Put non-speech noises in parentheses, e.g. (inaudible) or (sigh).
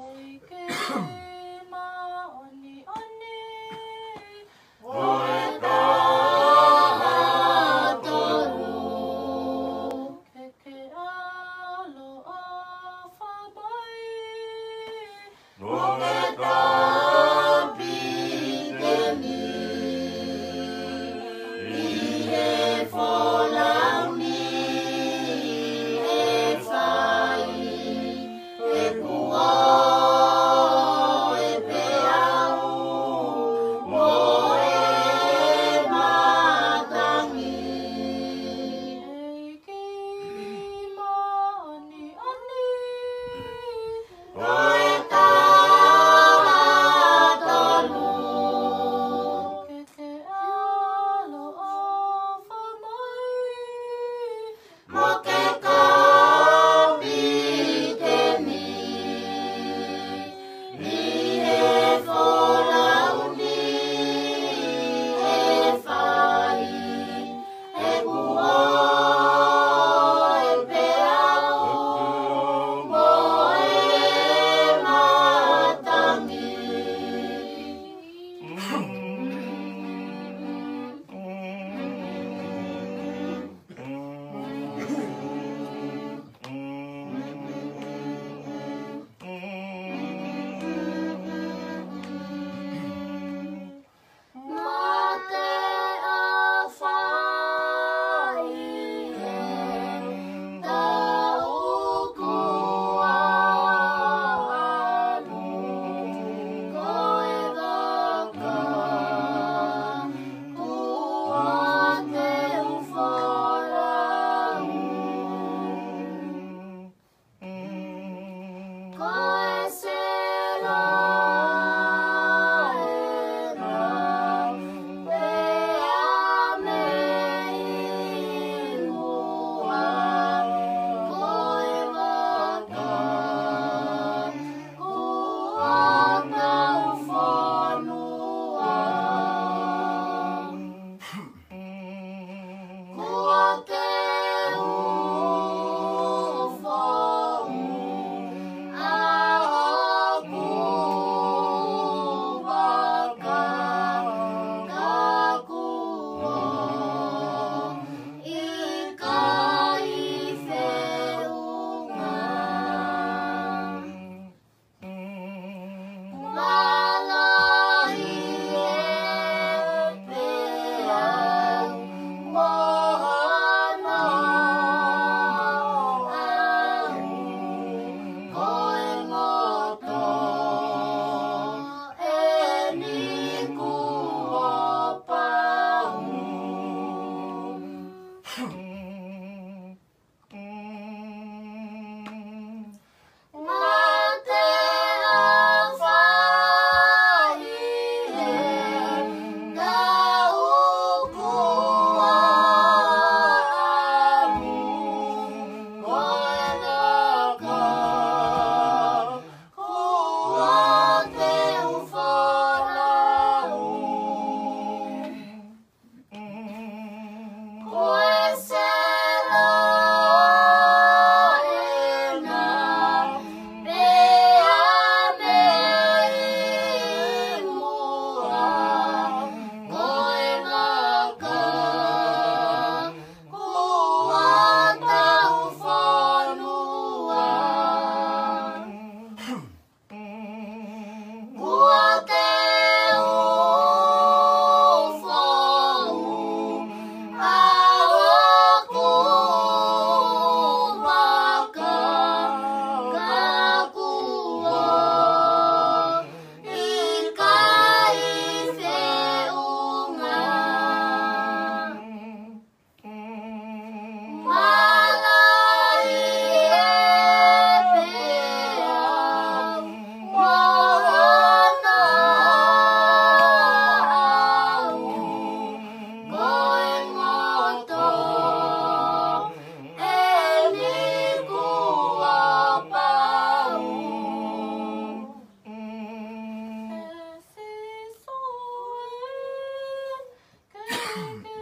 Holy (coughs) Hmm.